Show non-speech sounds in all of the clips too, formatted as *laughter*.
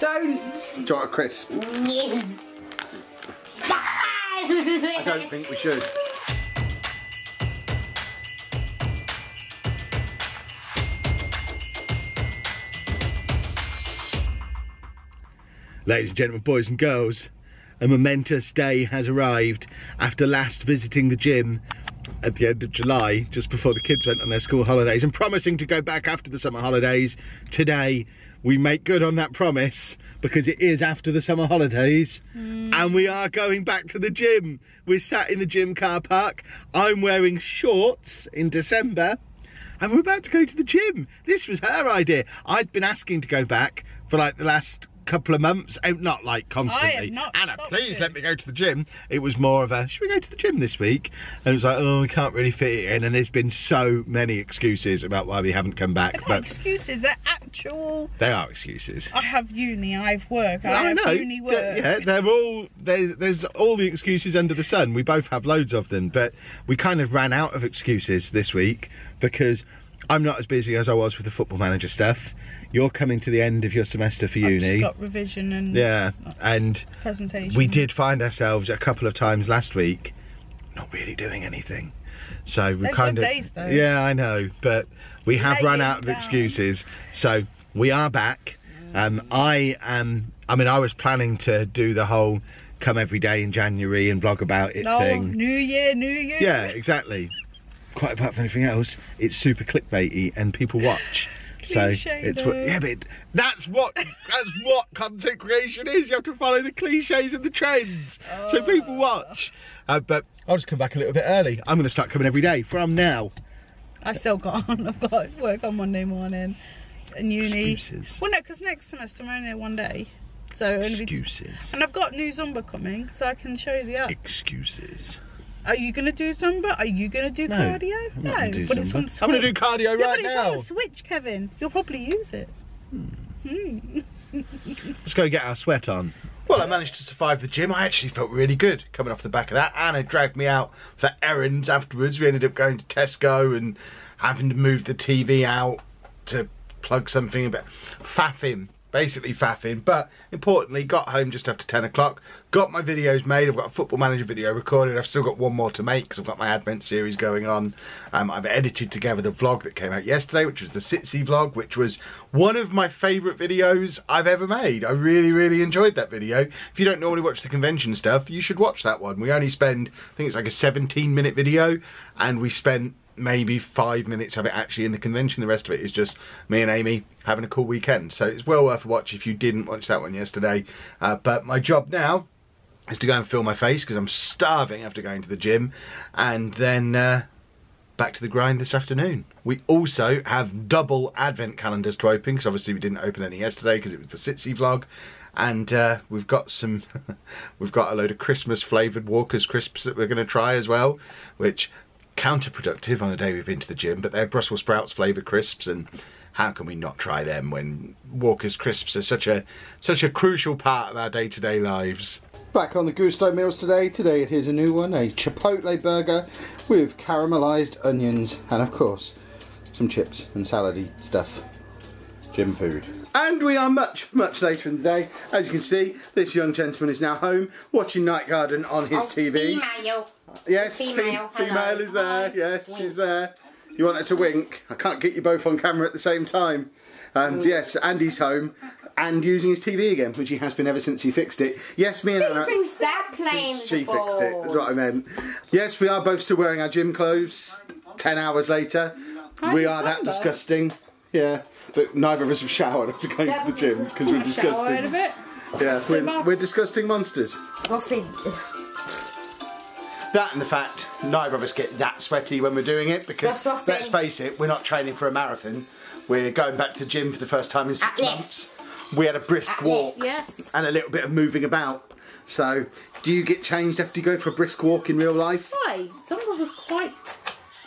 Don't. Do you want a crisp? Yes. I don't think we should. Ladies and gentlemen, boys and girls, a momentous day has arrived after last visiting the gym at the end of July, just before the kids went on their school holidays, and promising to go back after the summer holidays. Today, we make good on that promise because it is after the summer holidays, mm. and we are going back to the gym. We're sat in the gym car park. I'm wearing shorts in December. And we're about to go to the gym. This was her idea. I'd been asking to go back for like the last couple of months, oh, not like constantly. not Anna, please it. let me go to the gym. It was more of a, should we go to the gym this week? And it was like, oh, we can't really fit it in. And there's been so many excuses about why we haven't come back, They're but excuses, they're actual. they are excuses. I have uni, I have work, I, I have know. uni work. Th- Yeah, they're all there's, there's all the excuses under the sun. We both have loads of them, but we kind of ran out of excuses this week because I'm not as busy as I was with the football manager stuff. You're coming to the end of your semester for I've uni. got revision and Yeah, and presentation. we did find ourselves a couple of times last week not really doing anything. So we They're kind good of days, though. yeah, I know, but we have let run out of down. excuses. So we are back. Um, I am. I mean, I was planning to do the whole come every day in January and vlog about it No, thing. New Year, New Year. Yeah, exactly. Quite apart from anything else, it's super clickbaity and people watch. *laughs* so it's what, yeah, but that's what that's what content creation is. You have to follow the cliches and the trends, so people watch. Uh, but I'll just come back a little bit early. I'm going to start coming every day from now. I still got *laughs* on. I've got work on Monday morning and uni. Excuses. Well, no, because next semester I'm only there one day. So Excuses. And I've got new Zumba coming, so I can show you the app. Excuses. Are you gonna do Zumba? Are you gonna do No, cardio? I'm no, not gonna do but it's Zumba. on I'm going to do cardio Yeah, right but it's now. on Switch, Kevin. You'll probably use it. Hmm. Let's go get our sweat on. Well, I managed to survive the gym. I actually felt really good coming off the back of that. Anna dragged me out for errands afterwards. We ended up going to Tesco and having to move the TV out to plug something a bit faffing, basically faffing. But importantly, got home just after 10 o'clock. Got my videos made. I've got a football manager video recorded. I've still got one more to make because I've got my Advent series going on. Um, I've edited together the vlog that came out yesterday, which was the Sitsy vlog, which was one of my favourite videos I've ever made. I really, really enjoyed that video. If you don't normally watch the convention stuff, you should watch that one. We only spend, I think it's like a 17 minute video, and we spent maybe five minutes of it actually in the convention. The rest of it is just me and Amy having a cool weekend. So it's well worth a watch if you didn't watch that one yesterday. Uh, but my job now is to go and fill my face because I'm starving after going to the gym, and then uh, back to the grind this afternoon. We also have double advent calendars to open because obviously we didn't open any yesterday because it was the Sitsy vlog. And uh, we've got some, *laughs* we've got a load of Christmas flavoured Walker's crisps that we're going to try as well, which counterproductive on the day we've been to the gym. But they're Brussels sprouts flavoured crisps, and how can we not try them when Walker's crisps are such a such a crucial part of our day to day lives? Back on the Gousto meals today. Today it is a new one, a Chipotle burger with caramelised onions and of course some chips and salady stuff. Gym food. And we are much, much later in the day. As you can see, this young gentleman is now home watching Night Garden on his TV. Female. Yes, fe- Female, female, is there. Hi. Yes, Wink. she's there. You want her to wink? I can't get you both on camera at the same time. Um, yes, Andy's home and using his TV again, which he has been ever since he fixed it. Yes, me and Anna. Stop playing Since she with fixed it, that's what I meant. Yes, we are both still wearing our gym clothes. Ten hours later, we are that December. disgusting. Yeah, but neither of us have showered after going to the gym because we're *laughs* in a disgusting. bit. Yeah, we're, we're disgusting monsters. We'll see. That and the fact neither of us get that sweaty when we're doing it because That's what I'm let's face it, we're not training for a marathon. We're going back to the gym for the first time in six At months. We had a brisk At walk least, yes. and a little bit of moving about. So, do you get changed after you go for a brisk walk in real life? Why? Zumba was quite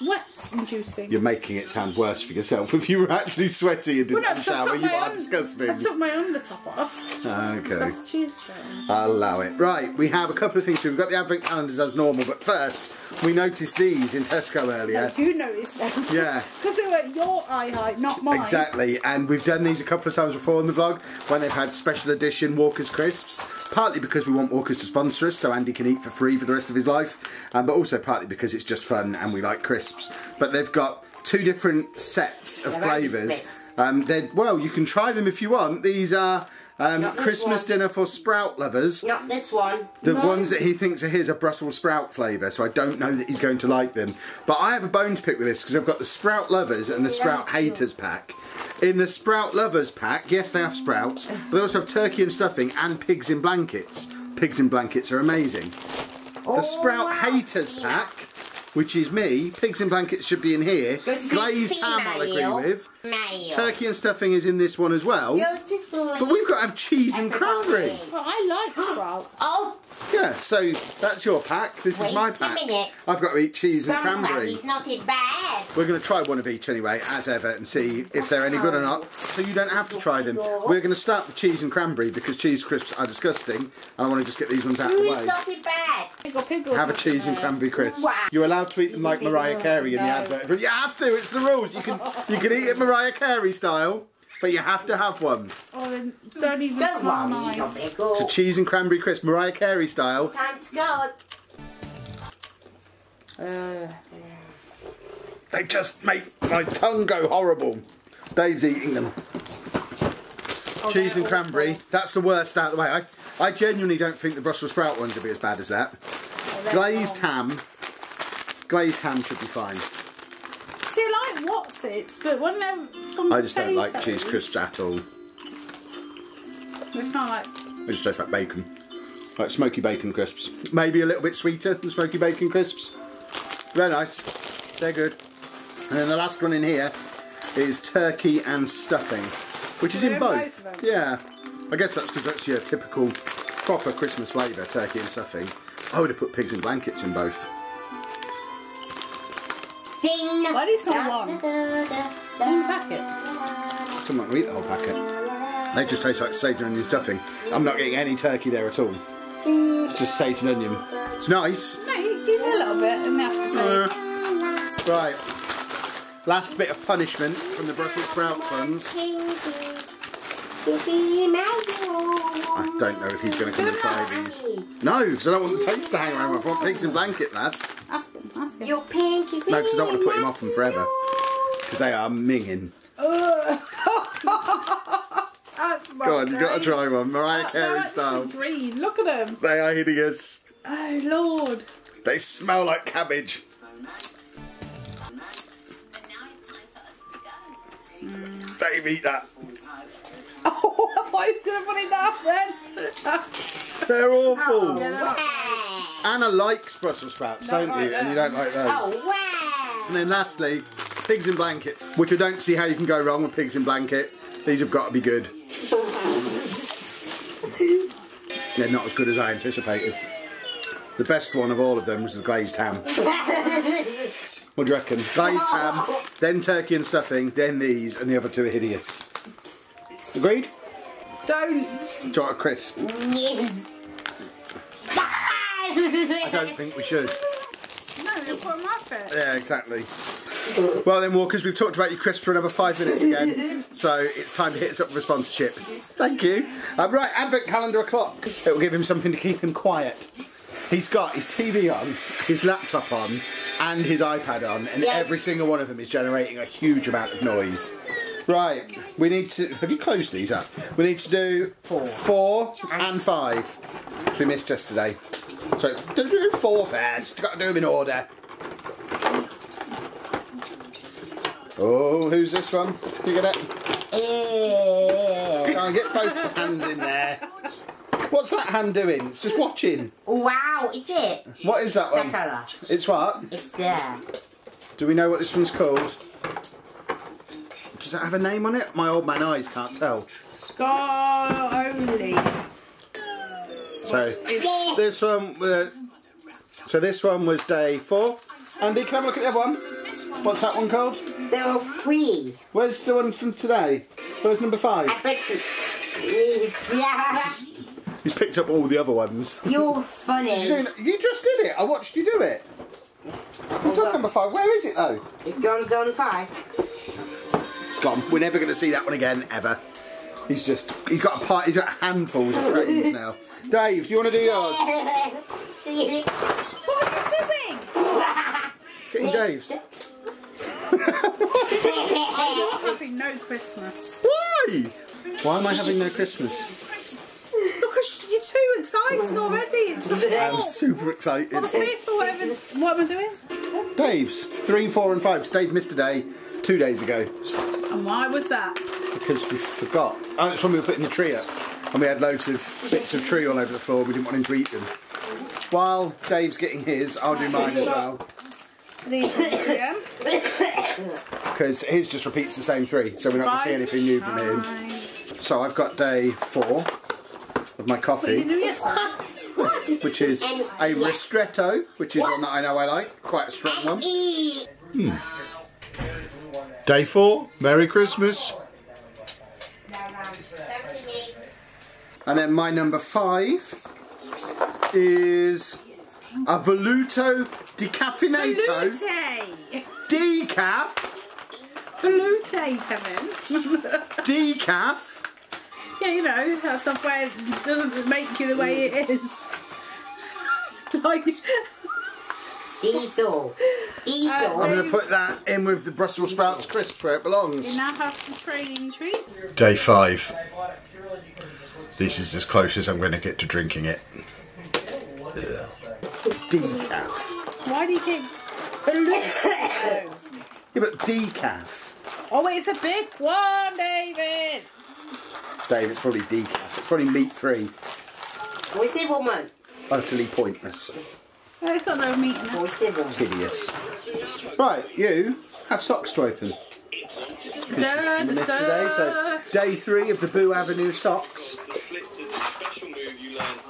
wet inducing. You're making it sound worse for yourself. *laughs* If you were actually sweaty and didn't Well, no, have a 'cause shower, you are disgusting. I took my undertop off. Ah, okay. Shirt on. I'll allow it. Right, we have a couple of things. So we've got the advent calendars as normal, but first we noticed these in Tesco earlier. You noticed them. Yeah. *laughs* Because they were at your eye height, not mine. Exactly, and we've done these a couple of times before on the vlog when they've had special edition Walker's crisps. Partly because we want Walker's to sponsor us, so Andy can eat for free for the rest of his life, um, but also partly because it's just fun and we like crisps. But they've got two different sets of flavours. crisp. Um, they're well, you can try them if you want. These are um, Christmas one. dinner for sprout lovers. Not this one. The No. ones that he thinks are his are Brussels sprout flavour, so I don't know that he's going to like them. But I have a bone to pick with this because I've got the sprout lovers and the sprout haters pack. In the sprout lovers pack, yes, they have sprouts, but they also have turkey and stuffing and pigs in blankets. Pigs in blankets are amazing. The sprout wow. haters pack, which is me, pigs in blankets should be in here. Glazed ham, I'll agree female. with. Male. Turkey and stuffing is in this one as well. Go to sleep. But we've got to have cheese and cranberry. Everybody. Well, I like sprouts. *gasps* Oh, Yeah, so that's your pack. This is Wait my a pack. minute. I've got to eat cheese and cranberry. he's not it bad. We're going to try one of each anyway, as ever, and see if they're any good or not. So you don't have to try them. We're going to start with cheese and cranberry because cheese crisps are disgusting, and I want to just get these ones out of the Who's way. not it bad? Piggle, piggle. Have a cheese and cranberry crisp. Wow. You're allowed to eat them like Mariah Carey in the advert. But you have to. It's the rules. You can you can eat it Mariah Carey style, but you have to have one. Oh, then don't even Don't smell worry, nice. It's a cheese and cranberry crisp, Mariah Carey style. Time to go. Uh, they just make my tongue go horrible. Dave's eating them. Oh, cheese and cranberry. That's the worst out of the way. I, I genuinely don't think the Brussels sprout ones will be as bad as that. Oh, Glazed ham. Glazed ham should be fine. See, I like what's it, but when they're from I just don't like potatoes, cheese crisps at all. It's not like They just taste like bacon. Like smoky bacon crisps. Maybe a little bit sweeter than smoky bacon crisps. Very nice. They're good. And then the last one in here is turkey and stuffing, which is in They're both. both? Yeah. I guess that's because that's your typical proper Christmas flavour, turkey and stuffing. I would have put pigs in blankets in both. Why do you smell Da, one? packet. Someone will eat the whole packet. They just taste like sage and onion stuffing. I'm not getting any turkey there at all. It's just sage and onion. It's nice. No, you a little bit and they have Uh. Right. Last bit of punishment from the Brussels sprouts ones. I don't know if he's going to come and try these. No, because I don't want the taste to hang around. I want pigs in blanket last. Ask him, ask him. Your pinky No, 'cause I don't want to put him off them forever. Because they are minging. *laughs* That's not Go on, you've got to try one. Mariah Carey style. green. Look at them. They are hideous. Oh Lord. They smell like cabbage. Mm. Dave, eat that. Oh, *laughs* I thought he was gonna put it down then. They're awful. *laughs* They're Anna likes Brussels sprouts, Don't don't you? And you don't like those. Oh, wow. And then lastly, pigs in blanket, which I don't see how you can go wrong with pigs in blanket. These have got to be good. *laughs* They're not as good as I anticipated. The best one of all of them was the glazed ham. What do you reckon? Glazed ham, then turkey and stuffing, then these, and the other two are hideous. Agreed? Don't. Do you want a crisp? Yes. I don't think we should. No, you're putting my face. Yeah, exactly. Well then, Walkers, we've talked about your crisps for another five minutes again, *laughs* so it's time to hit us up with a sponsorship. Thank you. Um, right, advent calendar o'clock. It will give him something to keep him quiet. He's got his TV on, his laptop on, and his iPad on, and every single one of them is generating a huge amount of noise. Right, we need to. Have you closed these up? We need to do four, four and five. which We missed yesterday. So do four first. Got to do them in order. Oh, who's this one? You get it? Go on, get both hands in there. What's that hand doing? It's just watching. Wow, is it? What is that one? It's what? It's there. Do we know what this one's called? Does it have a name on it? My old man eyes can't tell. Scar only. So this one, uh, so this one was day four. Andy, can I have a look at the other one? What's that one called? There were three. Where's the one from today? Where's number five? I bet you. Yeah. He's picked up all the other ones. You're funny. You just did it. I watched you do it. You've got number five. Where is it though? It's gone down five. It's gone. We're never going to see that one again ever. He's just. He's got a part. He's got handfuls of trains now. Dave, do you want to do yours? What are you doing? Getting Dave's. *laughs* Oh, you're having no Christmas. Why? Why am I having no Christmas? Because you're too excited already. It's the I'm super excited. Or the fifth or whatever. What am I doing? Dave's three, four, and five. Dave missed a day two days ago And why was that? because we forgot. Oh, it's when we were putting the tree up, and we had loads of bits of tree all over the floor. We didn't want him to eat them. While Dave's getting his, I'll do mine as well These ones *coughs* again. because his just repeats the same three, so we're not going to see anything new from him. So I've got day four of my coffee, which is a ristretto, which is one that I know I like, quite a strong one. Day four, Merry Christmas. And then my number five is a Volluto Decaffeinato Salute! Decaf. Salute, Kevin. Decaf. Yeah, you know, that stuff where it doesn't make you the way it is. *laughs* like, Diesel. Diesel. I'm going to put that in with the Brussels sprouts crisp where it belongs. you now have some training treat. Day five. This is as close as I'm going to get to drinking it. Decaf. Why do you keep Salute? Yeah, but decaf. oh, it's a big one, David. Dave, it's probably decaf. It's probably meat free. Where's the woman? Utterly pointless. Oh, it's got no meat in it. Where's the woman? Hideous. Right, you have socks to open. Da, You da, today, so day three of the Boo Avenue socks.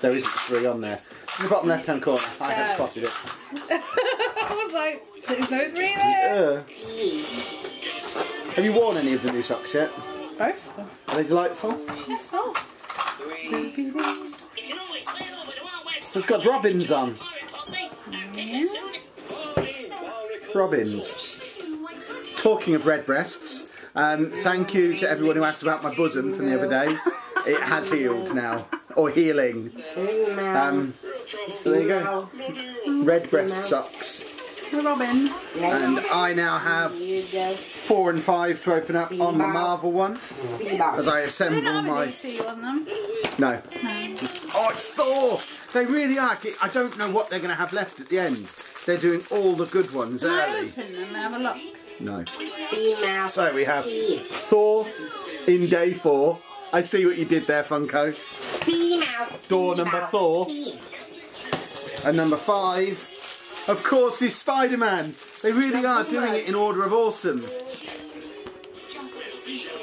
There isn't three on there. In the bottom left hand corner, I have spotted it. *laughs* I was like, there's no three there. Uh, have you worn any of the new socks yet? Both. Are they delightful? Yes, oh. It's got Robbins on. Robbins. Talking of red breasts, um, thank you to everyone who asked about my bosom from the other day. It has healed now, or healing. Um, so there you go. Red breast socks. Robin. And I now have four and five to open up on the Marvel one as I assemble don't have a my. No. No. Oh, it's Thor! They really are. I don't know what they're going to have left at the end. They're doing all the good ones Can I early. open them and have a look? No. Female. So we have Fe- Thor in day four. I see what you did there, Funko. Female. Door number Female. four. Fe- And number five, of course, is Spider Man. They really are doing it in order of awesome.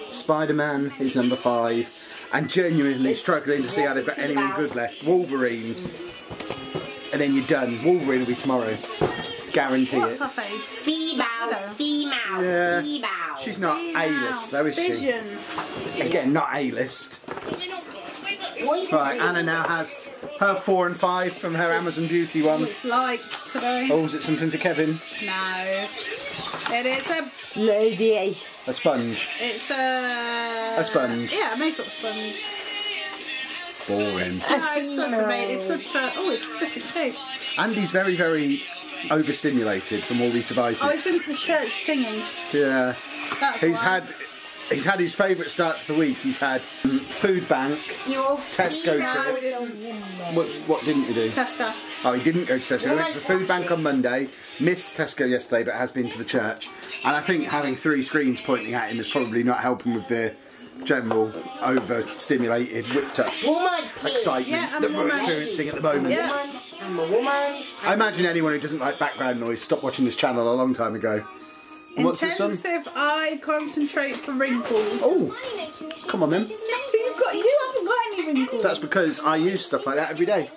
Spider Man is number five. And genuinely struggling to see how they've got anyone good left. Wolverine. And then you're done. Wolverine will be tomorrow. Guarantee What's it. face? Female. Female. Yeah. Female. She's not A-list though, is she? Vision. Again, not A-list. Right. Anna now has her four and five from her Amazon Beauty one. Oh, it's like today. Oh, is it something for Kevin? No. It is a. Lady. A sponge. It's a. A sponge. Yeah, a makeup sponge. Boring. No, it's good for me. It's good for. Oh, it's different shape. Andy's very, very overstimulated from all these devices. Oh, he's been to the church singing. yeah. That's He's why. had he's had his favourite start to the week. He's had um, food bank. You're Tesco trip. What, what didn't you do? Tesco. Oh, he didn't go to Tesco. He went to the food bank on Monday. Missed Tesco yesterday, but has been to the church. And I think having three screens pointing at him is probably not helping with the general overstimulated, whipped up Woman. excitement Yeah, I'm that we're woman. experiencing at the moment. Yeah. I'm a woman. I imagine anyone who doesn't like background noise stopped watching this channel a long time ago. And what's? Intensive eye concentrate for wrinkles. Oh, come on then. You've got. You haven't got any wrinkles. That's because I use stuff like that every day.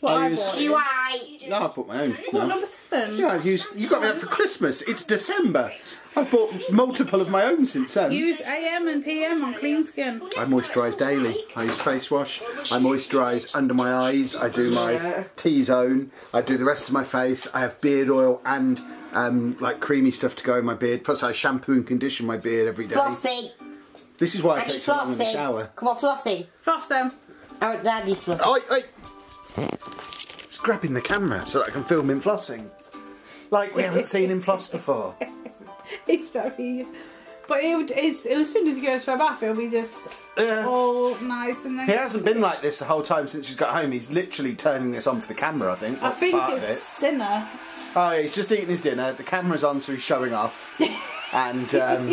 What I, I was- You I. No, I bought my own. What, No. number seven? Yeah, you, you got me that for Christmas. It's December. I've bought multiple of my own since then. Use AM and PM on clean skin. I moisturise daily. I use face wash. I moisturise under my eyes. I do my T-zone. I do the rest of my face. I have beard oil and um, like creamy stuff to go in my beard. Plus, I shampoo and condition my beard every day. Flossy. This is why I I take so long in the flossy. shower. Come on, Flossy. Frost them. Our daddy's flossy. Oi, oi! It's grabbing the camera so that I can film him flossing. Like we haven't seen him floss before. *laughs* It's very. But it, would- it's, as soon as he goes for a bath, it'll be just Yeah. all nice and then. He hasn't been like this the whole time since he's got home. He's literally turning this on for the camera, I think. I think part of it's it. sinner. Oh, he's just eating his dinner. The camera's on, so he's showing off. *laughs* and um,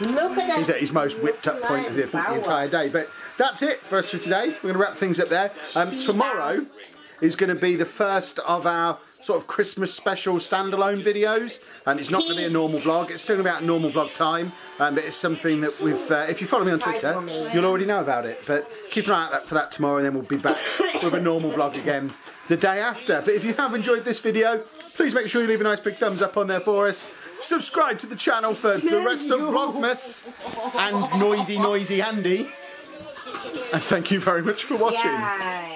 Look at he's at his most whipped up point of the, the entire day. But that's it for us for today. We're going to wrap things up there. Um, tomorrow is going to be the first of our sort of Christmas special standalone videos. Um, it's not going to be a normal vlog. It's still going to be out normal vlog time. Um, but it's something that we've. Uh, if you follow me on Twitter, you'll already know about it. But keep an eye out for that tomorrow, and then we'll be back *coughs* with a normal vlog again the day after. But if you have enjoyed this video, please make sure you leave a nice big thumbs up on there for us. Subscribe to the channel for the rest of Vlogmas and Noisy Noisy Andy. And thank you very much for watching.